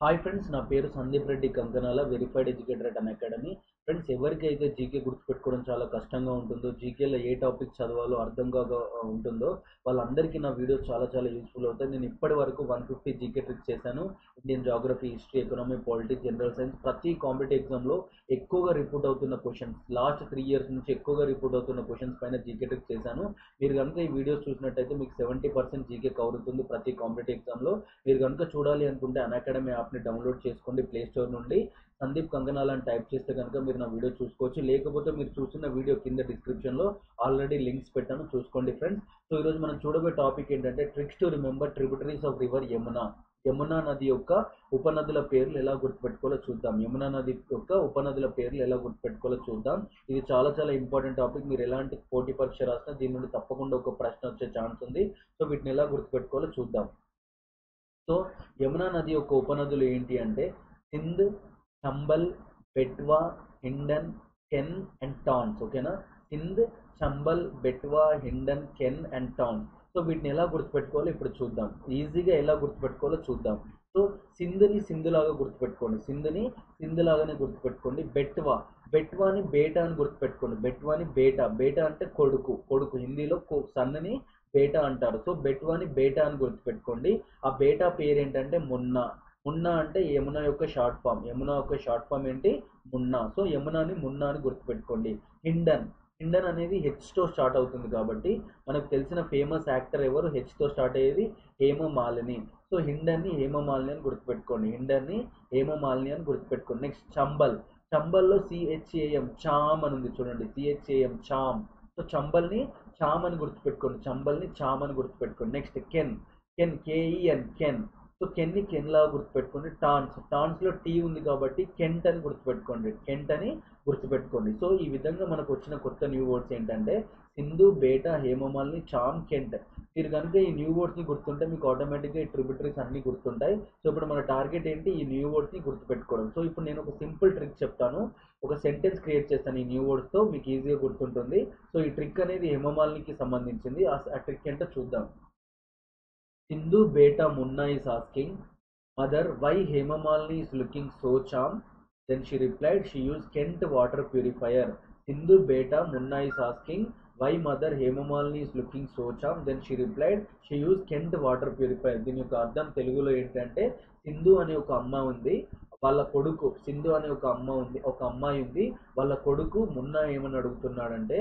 Hi friends నా పేరు Sandeep Reddy Kankanala verified educator at Unacademy friends ఎవరికైతే GK గుర్తుపెట్టుకోవడం చాలా కష్టంగా ఉంటుందో జీకేలో ఏ టాపిక్ చదవాలో అర్థం కాక ఉంటుందో వాళ్ళందరికీ నా వీడియోస్ చాలా చాలా యూస్ఫుల్ అవుతాయి. నేను ఇప్పటి వరకు వన్ ఫిఫ్టీ జీకే ట్రిక్స్ చేశాను. Indian geography history economy politics general science ప్రతి కాంపిటేటివ్ ఎగ్జామ్లో ఎక్కువగా రిపోర్ట్ అవుతున్న క్వశ్చన్స్ లాస్ట్ త్రీ ఇయర్స్ నుంచి ఎక్కువగా రిపోర్ట్ అవుతున్న క్వశ్చన్స్ పైన జీకే ట్రిక్స్ చేశాను. మీరు కనుక ఈ వీడియోస్ చూసినట్టయితే మీకు సెవెంటీ పర్సెంట్ జీకే కవర్ అవుతుంది ప్రతి కాంపిటేటివ్ ఎగ్జామ్లో మీరు కనుక చూడాలి అనుకుంటే అన్ అకాడమీ యాప్ని డౌన్లోడ్ చేసుకోండి ప్లే స్టోర్ నుండి. సందీప్ కంగనాల్ అని టైప్ చేస్తే కనుక మీరు నా వీడియో చూసుకోవచ్చు. లేకపోతే మీరు చూసిన వీడియో కింద డిస్క్రిప్షన్లో ఆల్రెడీ లింక్స్ పెట్టాను. చూసుకోండి ఫ్రెండ్స్ సో ఈరోజు మనం చూడబోయే టాపిక్ ఏంటంటే tricks to remember tributaries of river Yamuna Yamuna నది యొక్క ఉపనదుల పేర్లు ఎలా గుర్తుపెట్టుకోవాలో చూద్దాం. యమునా నది యొక్క ఉపనదుల పేర్లు ఎలా గుర్తుపెట్టుకోవాలో చూద్దాం. ఇది చాలా చాలా ఇంపార్టెంట్ టాపిక్ మీరు ఎలాంటి పోటీ పరీక్ష రాసినా దీని నుండి తప్పకుండా ఒక ప్రశ్న వచ్చే ఛాన్స్ ఉంది. సో వీటిని ఎలా గుర్తుపెట్టుకోవాలో చూద్దాం. సో యమునా నది యొక్క ఉపనదులు ఏంటి అంటే సింధ్ చంబల్ బెట్వా హిండన్ కెన్ అండ్ టాన్స్ ఓకేనా సింధ్ చంబల్ బెట్వా హిండన్ కెన్ అండ్ టాన్స్ సో వీటిని ఎలా గుర్తుపెట్టుకోవాలో? ఇప్పుడు చూద్దాం. ఈజీగా ఎలా గుర్తుపెట్టుకోవాలో చూద్దాం. సో సింధుని సింధులాగా గుర్తుపెట్టుకోండి. సింధుని సింధులాగానే గుర్తుపెట్టుకోండి. బెట్వా బెట్వాని బేటా అని గుర్తుపెట్టుకోండి. బెట్వాని బేటా బేటా అంటే కొడుకు. కొడుకు హిందీలో సన్నని బేటా అంటారు. సో బెట్వాని బేటా అని గుర్తుపెట్టుకోండి. ఆ బేటా పేరు ఏంటంటే మున్నా. మున్నా అంటే యమునా యొక్క షార్ట్ ఫామ్. యమునా యొక్క షార్ట్ ఫామ్ ఏంటి? మున్నా. సో యమునాని మున్నా అని గుర్తుపెట్టుకోండి. హిండన్. హిండన్ అనేది హెచ్తో స్టార్ట్ అవుతుంది కాబట్టి మనకు తెలిసిన ఫేమస్ యాక్టర్ ఎవరు? హెచ్తో స్టార్ట్ అయ్యేది హేమమాలిని. సో హిండన్ని హేమమాలిని అని గుర్తుపెట్టుకోండి. హిండన్ని హేమమాలిని అని గుర్తుపెట్టుకోండి. నెక్స్ట్ చంబల్. చంబల్లో సిహెచ్ఏఎం చామ్ అని ఉంది చూడండి. సిహెచ్ఏఎం చామ్. సో చంబల్ని చామ్ అని గుర్తుపెట్టుకోండి. చంబల్ని చామ్ అని గుర్తుపెట్టుకోండి. Next Ken. Ken K E N Ken. So Kenni Ken లా గుర్తుపెట్టుకోండి. టాన్స్. టాన్స్లో టీ ఉంది కాబట్టి కెంట్ అని గుర్తుపెట్టుకోండి. కెంట్ అని గుర్తుపెట్టుకోండి. సో ఈ విధంగా మనకు వచ్చిన కొత్త న్యూ వర్డ్స్ ఏంటంటే సింధు బేటా హేమమాల్ని చామ్ కెంట్. మీరు కనుక ఈ న్యూ వర్డ్స్ని గుర్తుంటే మీకు ఆటోమేటిక్గా ఈ ట్రిబ్యూటరీస్ అన్నీ గుర్తుంటాయి. సో ఇప్పుడు మన టార్గెట్ ఏంటి? ఈ న్యూ వర్డ్స్ని గుర్తుపెట్టుకోవడం. సో ఇప్పుడు నేను ఒక సింపుల్ ట్రిక్ చెప్తాను. ఒక సెంటెన్స్ క్రియేట్ చేస్తాను ఈ న్యూ వర్డ్స్తో. మీకు ఈజీగా గుర్తుంటుంది. సో ఈ ట్రిక్ అనేది హేమమాలినికి సంబంధించింది. ఆ ట్రిక్ ఏంటో చూద్దాం. సింధు బేట మున్నాయి asking. Mother why Hema Malini is looking so charm. Then she replied she uses Kent water purifier Sindhu beta మున్నాయి asking. Why mother Hema Malini is looking so charm. Then she replied she use Kent water purifier దీని యొక్క అర్థం తెలుగులో ఏంటంటే సింధు అనే ఒక అమ్మ ఉంది వాళ్ళ కొడుకు సింధు అనే ఒక అమ్మ ఉంది ఒక అమ్మాయి ఉంది. వాళ్ళ కొడుకు మున్న ఏమని అడుగుతున్నాడంటే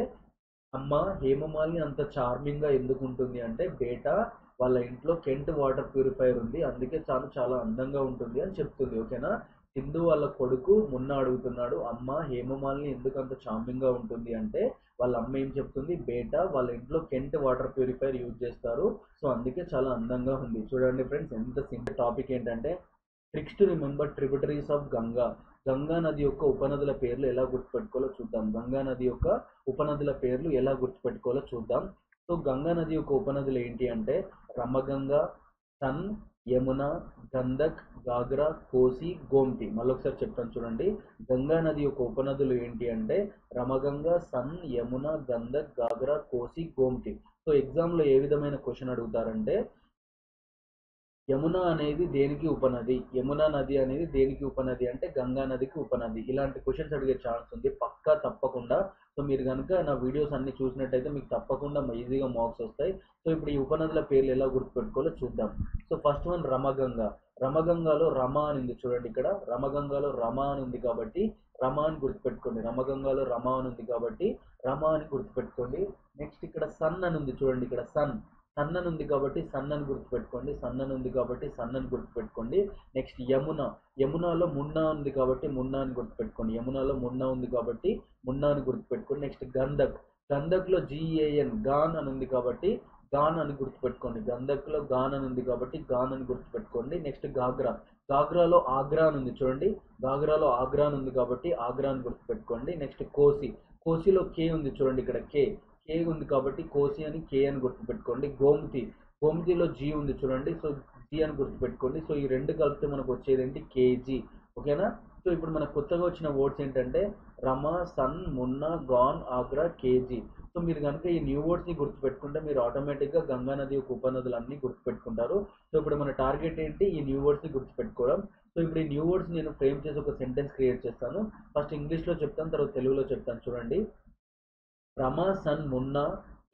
అమ్మ హేమమాలిని అంత చార్మింగ్గా ఎందుకుంటుంది అంటే బేటా వాళ్ళ ఇంట్లో కెంట్ వాటర్ ప్యూరిఫైయర్ ఉంది. అందుకే చాలా చాలా అందంగా ఉంటుంది అని చెప్తుంది. ఓకేనా? సింధు వాళ్ళ కొడుకు మున్న అడుగుతున్నాడు అమ్మ హేమమాలిని ఎందుకు అంత చార్మింగ్గా ఉంటుంది? అంటే వాళ్ళ అమ్మ ఏం చెప్తుంది? బేటా వాళ్ళ ఇంట్లో కెంట్ వాటర్ ప్యూరిఫైయర్ యూజ్ చేస్తారు. సో అందుకే చాలా అందంగా ఉంది. చూడండి ఫ్రెండ్స్ ఎంత సింపుల్ టాపిక్ ఏంటంటే tricks to remember tributaries of Ganga Ganga నది యొక్క ఉపనదుల పేర్లు ఎలా గుర్తుపెట్టుకోవాలో చూద్దాం. గంగా నది యొక్క ఉపనదుల పేర్లు ఎలా గుర్తుపెట్టుకోవాలో చూద్దాం. సో గంగా నది యొక్క ఉపనదులు ఏంటి అంటే రమగంగా సన్ యమున గంధక్ గాగ్రా కోసి గోమ్తి. మళ్ళొకసారి చెప్తాను చూడండి. గంగా నది యొక్క ఉపనదులు ఏంటి అంటే రమగంగా సన్ యమున గంధక్ గాగ్రా కోసి గోమ్తి. సో ఎగ్జామ్లో ఏ విధమైన క్వశ్చన్ అడుగుతారంటే యమున అనేది దేనికి ఉపనది? యమునా నది అనేది దేనికి ఉపనది అంటే గంగా నదికి ఉపనది. ఇలాంటి క్వశ్చన్స్ అడిగే ఛాన్స్ ఉంది. పక్కా తప్పకుండా. సో మీరు కనుక నా వీడియోస్ అన్ని చూసినట్టయితే మీకు తప్పకుండా ఈజీగా మార్క్స్ వస్తాయి. సో ఇప్పుడు ఈ ఉపనదుల పేర్లు ఎలా గుర్తుపెట్టుకోవాలో చూద్దాం. So first one Ramganga. రమగంగాలో Rama అని ఉంది చూడండి ఇక్కడ. రమగంగాలో రమ అని ఉంది కాబట్టి రమ అని గుర్తుపెట్టుకోండి. రమగంగాలో రమ అని ఉంది కాబట్టి రమ అని గుర్తుపెట్టుకోండి. నెక్స్ట్ ఇక్కడ సన్ అని ఉంది చూడండి ఇక్కడ. సన్. సన్నన్ ఉంది కాబట్టి సన్నని గుర్తుపెట్టుకోండి సన్నన్ ఉంది కాబట్టి సన్నని గుర్తుపెట్టుకోండి. నెక్స్ట్ యమున యమునాలో మున్నా ఉంది కాబట్టి మున్నా అని గుర్తుపెట్టుకోండి. యమునాలో మున్నా ఉంది కాబట్టి మున్నా అని గుర్తుపెట్టుకోండి. నెక్స్ట్ గంధక్ గంధక్లో జిఏఎన్ గాన్ అని ఉంది కాబట్టి గాన్ అని గుర్తుపెట్టుకోండి. గంధక్లో గాన్ అని ఉంది కాబట్టి గాన్ అని గుర్తుపెట్టుకోండి. నెక్స్ట్ గాగ్రా గాగ్రాలో ఆగ్రా అని ఉంది చూడండి. గాగ్రాలో ఆగ్రా అని ఉంది కాబట్టి ఆగ్రా అని గుర్తుపెట్టుకోండి. నెక్స్ట్ కోసి కోసిలో కే ఉంది చూడండి ఇక్కడ కే కే ఉంది కాబట్టి కోసి అని కే అని గుర్తుపెట్టుకోండి. గోమతి గోమతిలో జీ ఉంది చూడండి. సో జీ అని గుర్తుపెట్టుకోండి. సో ఈ రెండు కలిపితే మనకు వచ్చేది ఏంటి? కేజీ ఓకేనా? సో ఇప్పుడు మనకు కొత్తగా వచ్చిన వర్డ్స్ ఏంటంటే Rama son Munna gone Agra KG so మీరు కనుక ఈ న్యూ వర్డ్స్ని గుర్తుపెట్టుకుంటే మీరు ఆటోమేటిక్గా గంగా నది యొక్క ఉపనదులు అన్నీ గుర్తుపెట్టుకుంటారు. సో ఇప్పుడు మన టార్గెట్ ఏంటి? ఈ న్యూ వర్డ్స్ని గుర్తుపెట్టుకోవడం. సో ఇప్పుడు ఈ న్యూ వర్డ్స్ నేను ఫ్రేమ్ చేసి ఒక సెంటెన్స్ క్రియేట్ చేస్తాను. ఫస్ట్ ఇంగ్లీష్లో చెప్తాను తర్వాత తెలుగులో చెప్తాను. చూడండి. Rama son Munna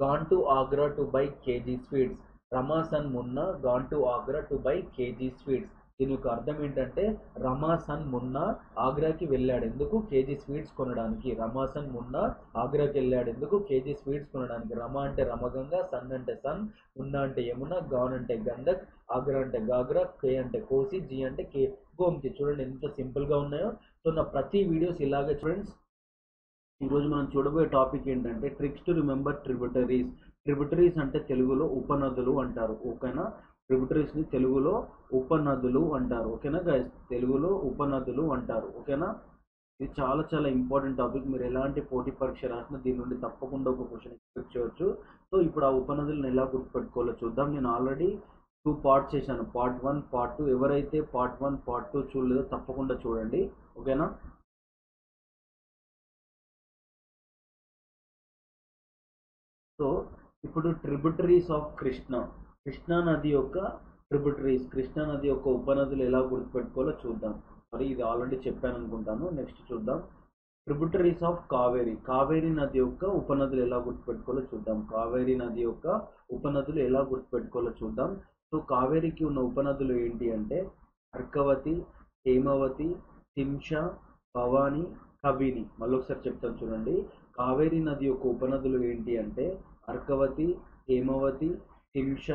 gone to Agra to buy KG sweets Rama son Munna gone to Agra to buy KG sweets దీని యొక్క అర్థం ఏంటంటే రమాసన్ మున్నా ఆగ్రాకి వెళ్ళాడు. ఎందుకు? కేజీ స్వీట్స్ కొనడానికి. రమాసన్ మున్నా ఆగ్రాకి వెళ్ళాడు. ఎందుకు? కేజీ స్వీట్స్ కొనడానికి. రమ అంటే రమగంగా సన్ అంటే సన్ మున్నా అంటే యమున గాన్ అంటే గంధక్ ఆగ్రా అంటే గాగ్రా కే అంటే కోసి జీ అంటే కే. గోమ్తి చూడండి ఎంత సింపుల్గా ఉన్నాయో. సో నా ప్రతి వీడియోస్ ఇలాగే చూడండి. ఈరోజు మనం చూడబోయే టాపిక్ ఏంటంటే tricks to remember tributaries tributaries అంటే తెలుగులో ఉపనదులు అంటారు. ఓకేనా? ట్రిబ్యూటరీస్ని తెలుగులో ఉపనదులు అంటారు. ఓకేనా గైస్ తెలుగులో ఉపనదులు అంటారు. ఓకేనా? ఇది చాలా చాలా ఇంపార్టెంట్ టాపిక్. మీరు ఎలాంటి పోటీ పరీక్ష రాసినా దీని నుండి తప్పకుండా ఒక క్వశ్చన్ ఎక్స్పెక్ట్ చేయవచ్చు సో ఇప్పుడు ఆ ఉపనదులను ఎలా గుర్తుపెట్టుకోవాలో చూద్దాం. నేను ఆల్రెడీ టూ పార్ట్ చేశాను. Part one part two. ఎవరైతే పార్ట్ వన్ పార్ట్ టూ చూడలేదో తప్పకుండా చూడండి. ఓకేనా? సో ఇప్పుడు ట్రిబ్యూటరీస్ ఆఫ్ కృష్ణ కృష్ణా నది యొక్క ట్రిబ్యూటరీస్ కృష్ణా నది యొక్క ఉపనదులు ఎలా గుర్తుపెట్టుకోవాలో చూద్దాం. మరి ఇది ఆల్రెడీ చెప్పాను అనుకుంటాను నెక్స్ట్ చూద్దాం. ట్రిబ్యూటరీస్ ఆఫ్ కావేరి కావేరి నది యొక్క ఉపనదులు ఎలా గుర్తుపెట్టుకోవాలో చూద్దాం. కావేరి నది యొక్క ఉపనదులు ఎలా గుర్తుపెట్టుకోవాలో చూద్దాం. సో కావేరికి ఉన్న ఉపనదులు ఏంటి అంటే అర్కవతి హేమవతి తింష భవాని కబిని మళ్ళీ ఒకసారి చెప్తాను చూడండి. కావేరి నది యొక్క ఉపనదులు ఏంటి అంటే అర్కవతి హేమవతి హింష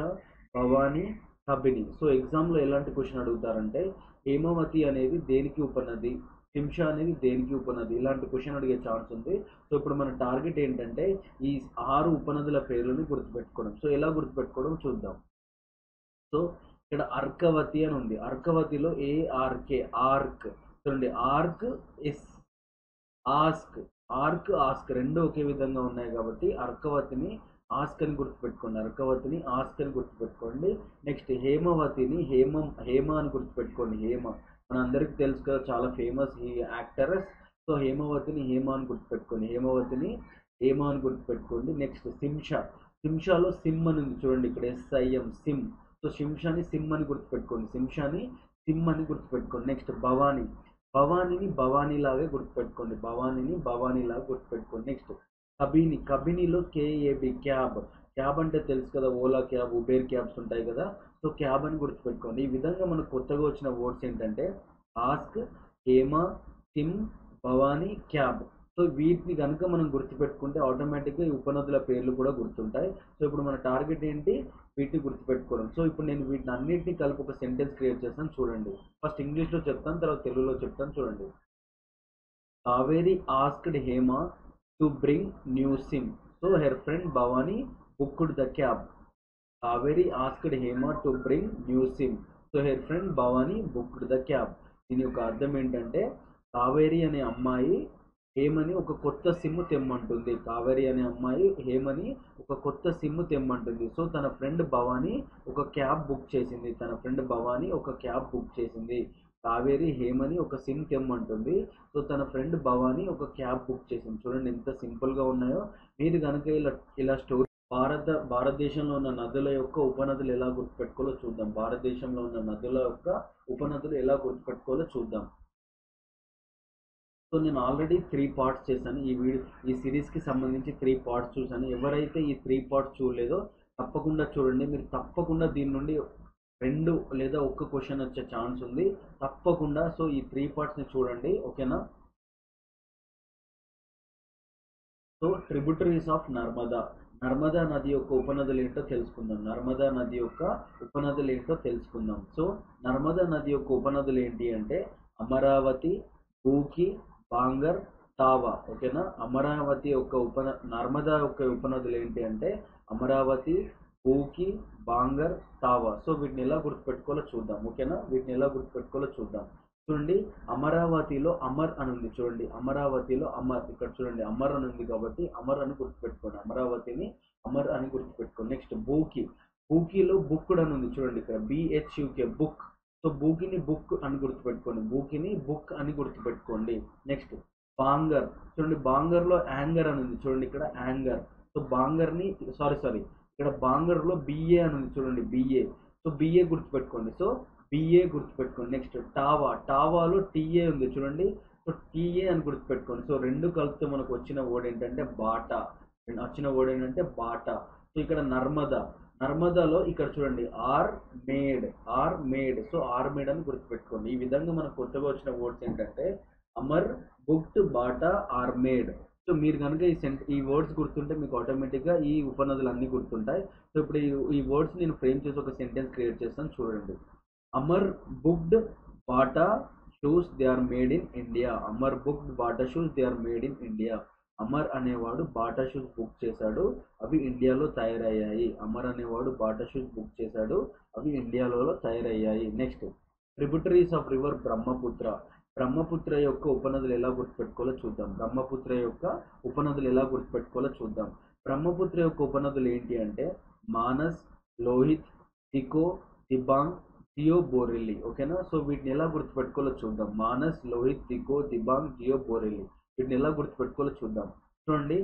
భవాని కబిని సో ఎగ్జామ్లో ఎలాంటి క్వశ్చన్ అడుగుతారంటే హేమవతి అనేది దేనికి ఉపనది? హింష అనేది దేనికి ఉపనది? ఇలాంటి క్వశ్చన్ అడిగే ఛాన్స్ ఉంది. సో ఇప్పుడు మన టార్గెట్ ఏంటంటే ఈ ఆరు ఉపనదుల పేర్లను గుర్తుపెట్టుకోవడం. సో ఎలా గుర్తుపెట్టుకోవడం చూద్దాం. సో ఇక్కడ అర్కవతి అని ఉంది. అర్కవతిలో ఏఆర్కే ఆర్క్. చూడండి ark is ask. Ark ask రెండు ఒకే విధంగా ఉన్నాయి కాబట్టి అర్కవతిని ఆస్క్ అని గుర్తుపెట్టుకోండి. అర్కవతిని ఆస్క్ అని గుర్తుపెట్టుకోండి. నెక్స్ట్ హేమవతిని హేమం హేమ అని గుర్తుపెట్టుకోండి. హేమ. మన అందరికి తెలుసు కదా చాలా ఫేమస్ ఈ యాక్టరస్ సో హేమవతిని హేమ అని గుర్తుపెట్టుకోండి. హేమవతిని హేమ అని గుర్తుపెట్టుకోండి. నెక్స్ట్ సింష సింషాలో సిమ్ అని ఉంది చూడండి ఇక్కడ S I M SIM so శింషాని SIM అని గుర్తుపెట్టుకోండి. శింషాని సిమ్ అని గుర్తుపెట్టుకోండి. నెక్స్ట్ భవానీ. భవానీని భవానీలాగే గుర్తుపెట్టుకోండి. భవానీని భవానీలాగా గుర్తుపెట్టుకోండి. Next Kabini. కబినిలో K A B cab. Cab అంటే తెలుసు కదా ఓలా క్యాబ్ ఉబేర్ క్యాబ్స్ ఉంటాయి కదా. సో క్యాబ్ అని గుర్తుపెట్టుకోండి. ఈ విధంగా మనకు కొత్తగా వచ్చిన వర్డ్స్ ఏంటంటే ask Hema SIM Bhavani cab. So వీటిని కనుక మనం గుర్తుపెట్టుకుంటే ఆటోమేటిక్గా ఈ ఉపనదుల పేర్లు కూడా గుర్తుంటాయి. సో ఇప్పుడు మన టార్గెట్ ఏంటి? వీటిని గుర్తుపెట్టుకోవడం. సో ఇప్పుడు నేను వీటిని అన్నింటినీ కలిపి ఒక సెంటెన్స్ క్రియేట్ చేస్తాను చూడండి. ఫస్ట్ ఇంగ్లీష్లో చెప్తాను తర్వాత తెలుగులో చెప్తాను చూడండి. Kaveri asked Hema to bring new SIM so her friend Bhavani booked the cab Kaveri asked Hema to bring new SIM so her friend Bhavani booked the cab దీని యొక్క అర్థం ఏంటంటే కావేరి అనే అమ్మాయి హేమని ఒక కొత్త సిమ్ తెమ్మంటుంది. కావేరి అనే అమ్మాయి హేమని ఒక కొత్త సిమ్ తెమ్మంటుంది. సో తన ఫ్రెండ్ భవానీ ఒక క్యాబ్ బుక్ చేసింది. తన ఫ్రెండ్ భవానీ ఒక క్యాబ్ బుక్ చేసింది. కావేరి హేమని ఒక సిమ్ తెమ్మంటుంది. సో తన ఫ్రెండ్ భవానీ ఒక క్యాబ్ బుక్ చేసింది. చూడండి ఎంత సింపుల్గా ఉన్నాయో. మీరు కనుక ఇలా ఇలా స్టోరీ భారత భారతదేశంలో ఉన్న నదుల యొక్క ఉపనదులు ఎలా గుర్తుపెట్టుకోవాలో చూద్దాం. భారతదేశంలో ఉన్న నదుల యొక్క ఉపనదులు ఎలా గుర్తుపెట్టుకోవాలో చూద్దాం. సో నేను ఆల్రెడీ త్రీ పార్ట్స్ చేశాను. ఈ వీడియో ఈ సిరీస్కి సంబంధించి త్రీ పార్ట్స్ చూశాను. ఎవరైతే ఈ త్రీ పార్ట్స్ చూడలేదో తప్పకుండా చూడండి. మీరు తప్పకుండా దీని నుండి రెండు లేదా ఒక్క క్వశ్చన్ వచ్చే ఛాన్స్ ఉంది. తప్పకుండా సో ఈ త్రీ పార్ట్స్ని చూడండి. ఓకేనా? So tributaries of Narmada. Narmada నది యొక్క ఉపనదులు ఏంటో తెలుసుకుందాం. నర్మదా నది యొక్క ఉపనదులు ఏంటో తెలుసుకుందాం. సో నర్మదా నది యొక్క ఉపనదులు ఏంటి అంటే అమరావతి భూకి బాంగర్ తావా ఓకేనా? అమరావతి యొక్క ఉపన నర్మదా యొక్క ఉపనదులు ఏంటి అంటే అమరావతి బూకి బాంగర్ తావా. సో వీటిని ఎలా గుర్తుపెట్టుకోవాలో చూద్దాం ఓకేనా? వీటిని ఎలా గుర్తుపెట్టుకోవాలో చూద్దాం. చూడండి అమరావతిలో అమర్ అని ఉంది చూడండి. అమరావతిలో అమర్ ఇక్కడ చూడండి అమర్ అని ఉంది కాబట్టి అమర్ అని గుర్తుపెట్టుకోండి. అమరావతిని అమర్ అని గుర్తుపెట్టుకోండి. నెక్స్ట్ బూకి. బూకీలో బుక్కుడ్ అని ఉంది చూడండి ఇక్కడ. B H U K book. So బూకిని book అని గుర్తుపెట్టుకోండి. బూకిని బుక్ అని గుర్తుపెట్టుకోండి. నెక్స్ట్ బాంగర్. చూడండి బాంగర్లో యాంగర్ అని ఉంది. చూడండి ఇక్కడ యాంగర్. సో బాంగర్ని సారీ సారీ. ఇక్కడ బాంగర్లో బిఏ అని ఉంది. చూడండి B A. So B A గుర్తుపెట్టుకోండి. సో బిఏ గుర్తుపెట్టుకోండి. నెక్స్ట్ టావా. టావాలో టీఏ ఉంది. చూడండి. సో టీఏ అని గుర్తుపెట్టుకోండి. సో రెండు కలిపితే మనకు వచ్చిన వర్డ్ ఏంటంటే బాటా. వచ్చిన వర్డ్ ఏంటంటే బాటా. సో ఇక్కడ నర్మదా. నర్మదాలో ఇక్కడ చూడండి are made are made so are made అని గుర్తుపెట్టుకోండి. ఈ విధంగా మనకు కొత్తగా వచ్చిన వర్డ్స్ ఏంటంటే Amar booked Bata are made so మీరు కనుక ఈ సెంట్ ఈ వర్డ్స్ గుర్తుంటే మీకు ఆటోమేటిక్గా ఈ ఉపనదులు అన్నీ గుర్తుంటాయి. సో ఇప్పుడు ఈ ఈ వర్డ్స్ నేను ఫ్రేమ్ చేసి ఒక సెంటెన్స్ క్రియేట్ చేస్తాను చూడండి. Amar booked Bata shoes they are made in India Amar booked Bata shoes they are made in India Amar అనేవాడు బాటా షూస్ బుక్ చేశాడు అవి ఇండియాలో తయారయ్యాయి. అమర్ అనేవాడు బాటా షూస్ బుక్ చేశాడు అవి ఇండియాలో తయారయ్యాయి. Next tributaries of river Brahmaputra. Brahmaputra యొక్క ఉపనదులు ఎలా గుర్తుపెట్టుకోవాలో చూద్దాం. బ్రహ్మపుత్ర యొక్క ఉపనదులు ఎలా గుర్తుపెట్టుకోవాలో చూద్దాం. బ్రహ్మపుత్ర యొక్క ఉపనదులు ఏంటి అంటే మానస్ లోహిత్ తికో దిబాంగ్ జియో బోరెల్లి ఓకేనా? సో వీటిని ఎలా గుర్తుపెట్టుకోవాలో చూద్దాం. మానస్ లోహిత్ తికో దిబాంగ్ జియో బోరెల్లి వీటిని ఎలా గుర్తుపెట్టుకోవాలో చూద్దాం. చూడండి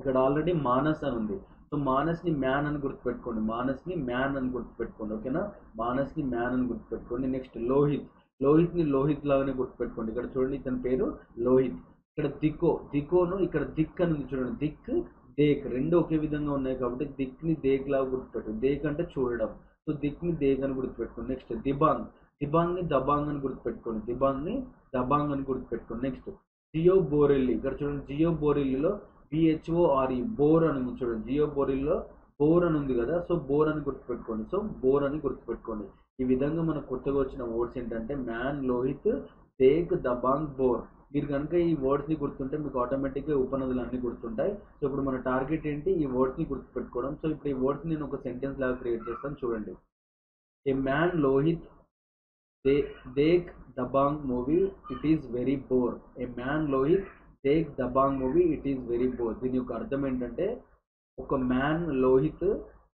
ఇక్కడ ఆల్రెడీ మానస్ అని ఉంది. సో మానస్ని మ్యాన్ అని గుర్తుపెట్టుకోండి. మానస్ని మ్యాన్ అని గుర్తుపెట్టుకోండి ఓకేనా మానస్ని మ్యాన్ అని గుర్తుపెట్టుకోండి. నెక్స్ట్ లోహిత్. లోహిత్ని లోహిత్ లాగానే గుర్తుపెట్టుకోండి. ఇక్కడ చూడండి ఇతని పేరు లోహిత్. ఇక్కడ దిక్కో. దికోను ఇక్కడ దిక్ అని ఉంది చూడండి. దిక్ దేక్. రెండు ఒకే విధంగా ఉన్నాయి కాబట్టి దిక్ని దేక్ లాగా గుర్తుపెట్టు. దేక్ అంటే చూడడం. సో దిక్ని దేక్ అని గుర్తుపెట్టుకోండి. నెక్స్ట్ దిబాంగ్. దిబాంగ్ని దబాంగ్ అని గుర్తుపెట్టుకోండి. దిబాంగ్ని దబాంగ్ అని గుర్తుపెట్టుకోండి. నెక్స్ట్ జియో బోరెల్లి. ఇక్కడ చూడండి జియో బోరెల్లిలో బిహెచ్ఓఆర్ఈ బోర్ అని ఉంది చూడండి. జియో బోరెల్లిలో బోర్ అని ఉంది కదా సో బోర్ అని గుర్తుపెట్టుకోండి. సో బోర్ అని గుర్తుపెట్టుకోండి. ఈ విధంగా మనకు కొత్తగా వచ్చిన వర్డ్స్ ఏంటంటే మ్యాన్ లోహిత్ దేక్ దబాంగ్ బోర్. మీరు కనుక ఈ వర్డ్స్ని గుర్తుంటే మీకు ఆటోమేటిక్గా ఉపనదులు అన్నీ గుర్తుంటాయి. సో ఇప్పుడు మన టార్గెట్ ఏంటి? ఈ వర్డ్స్ని గుర్తుపెట్టుకోవడం. సో ఇప్పుడు ఈ వర్డ్స్ నేను ఒక సెంటెన్స్ లాగా క్రియేట్ చేస్తాను చూడండి. ఏ మ్యాన్ లోహిత్ దే దేక్ Dabangg movie it is very bore A man Lohit దేక్ Dabangg movie it is very bore దీని యొక్క అర్థం ఏంటంటే ఒక మ్యాన్ లోహిత్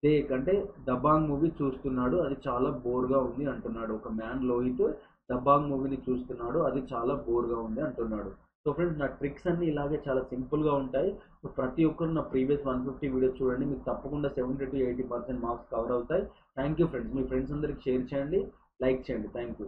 దేక్ అంటే దబాంగ్ మూవీ చూస్తున్నాడు అది చాలా బోర్గా ఉంది అంటున్నాడు. ఒక మ్యాన్ లోహిత్ దబాంగ్ మూవీని చూస్తున్నాడు అది చాలా బోర్గా ఉంది అంటున్నాడు. సో ఫ్రెండ్స్ నా ట్రిక్స్ అన్నీ ఇలాగే చాలా సింపుల్గా ఉంటాయి. సో ప్రతి ఒక్కరు నా ప్రీవియస్ వన్ ఫిఫ్టీ వీడియోస్ చూడండి. మీకు తప్పకుండా seventy to eighty percent marks cover అవుతాయి. థ్యాంక్ యూ ఫ్రెండ్స్ మీ ఫ్రెండ్స్ అందరికి షేర్ చేయండి. లైక్ చేయండి. Thank you